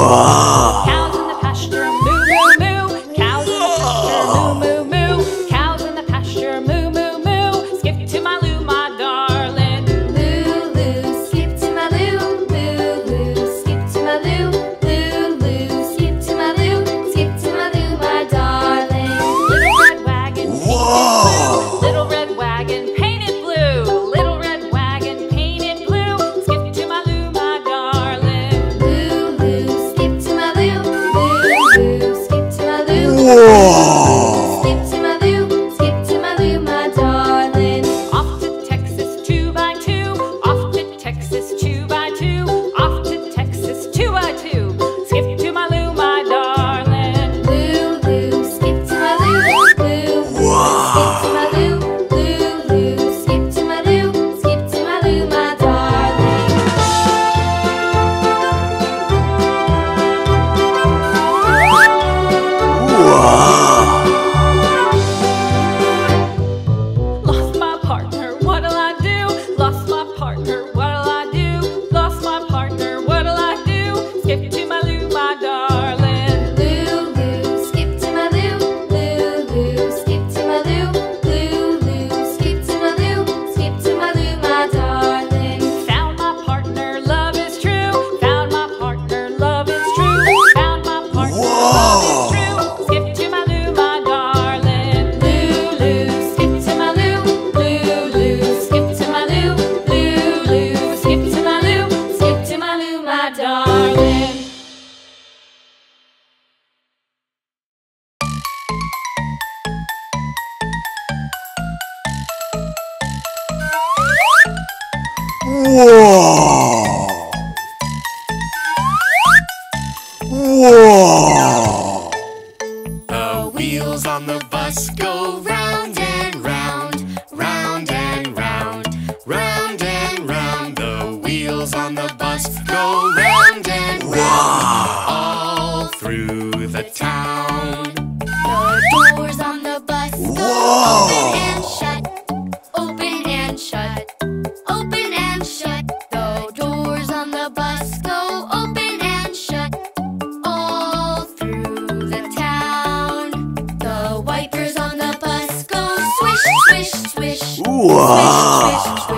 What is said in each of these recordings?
Whoa. Whoa! Whoa! The wheels on the bus go round. swish. Whoa.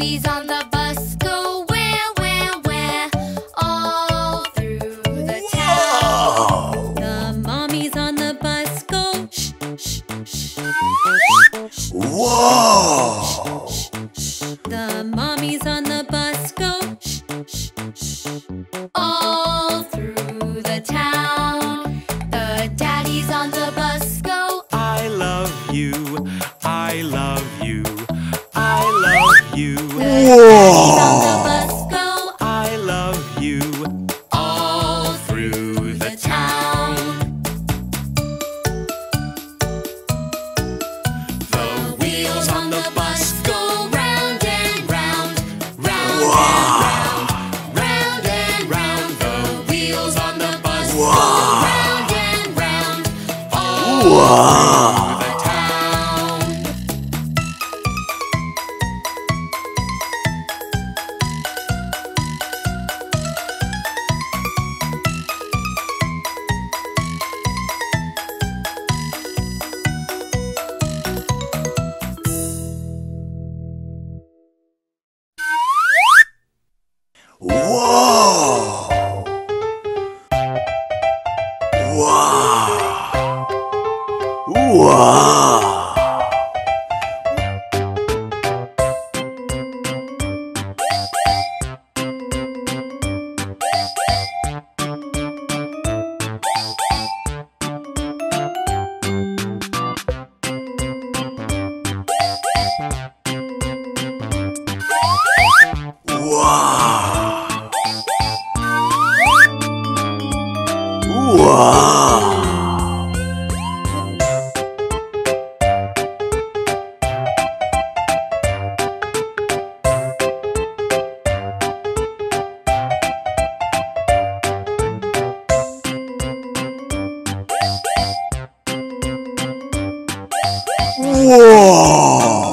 babies on Whoa! Whoa! Wow! 我。Oh!